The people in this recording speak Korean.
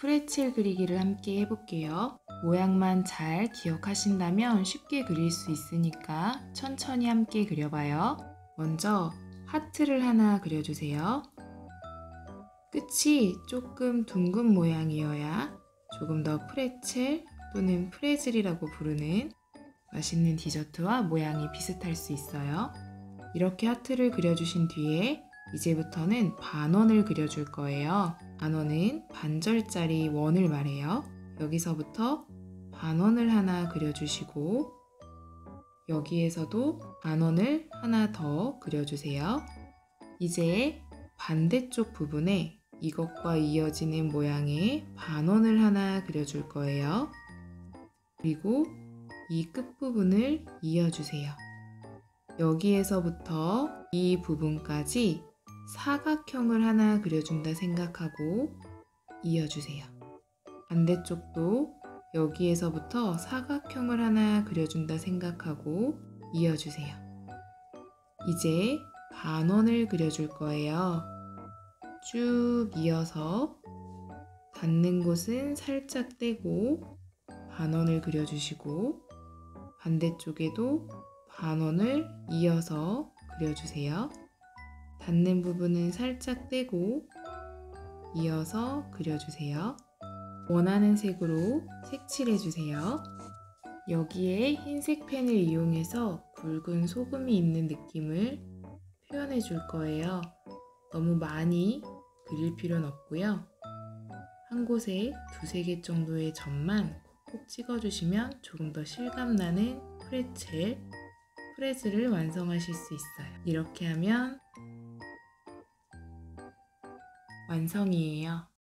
프레첼 그리기를 함께 해볼게요. 모양만 잘 기억하신다면 쉽게 그릴 수 있으니까 천천히 함께 그려봐요. 먼저 하트를 하나 그려주세요. 끝이 조금 둥근 모양이어야 조금 더 프레첼 또는 프레즐이라고 부르는 맛있는 디저트와 모양이 비슷할 수 있어요. 이렇게 하트를 그려주신 뒤에 이제부터는 반원을 그려줄 거예요. 반원은 반절짜리 원을 말해요. 여기서부터 반원을 하나 그려주시고 여기에서도 반원을 하나 더 그려주세요. 이제 반대쪽 부분에 이것과 이어지는 모양의 반원을 하나 그려줄 거예요. 그리고 이 끝부분을 이어주세요. 여기에서부터 이 부분까지 사각형을 하나 그려준다 생각하고 이어주세요. 반대쪽도 여기에서부터 사각형을 하나 그려준다 생각하고 이어주세요. 이제 반원을 그려줄 거예요. 쭉 이어서 닿는 곳은 살짝 떼고 반원을 그려주시고 반대쪽에도 반원을 이어서 그려주세요. 닿는 부분은 살짝 떼고 이어서 그려주세요. 원하는 색으로 색칠해주세요. 여기에 흰색 펜을 이용해서 굵은 소금이 있는 느낌을 표현해 줄 거예요. 너무 많이 그릴 필요는 없고요. 한 곳에 두세 개 정도의 점만 콕콕 찍어주시면 조금 더 실감나는 프레첼, 프레즈를 완성하실 수 있어요. 이렇게 하면 완성이에요.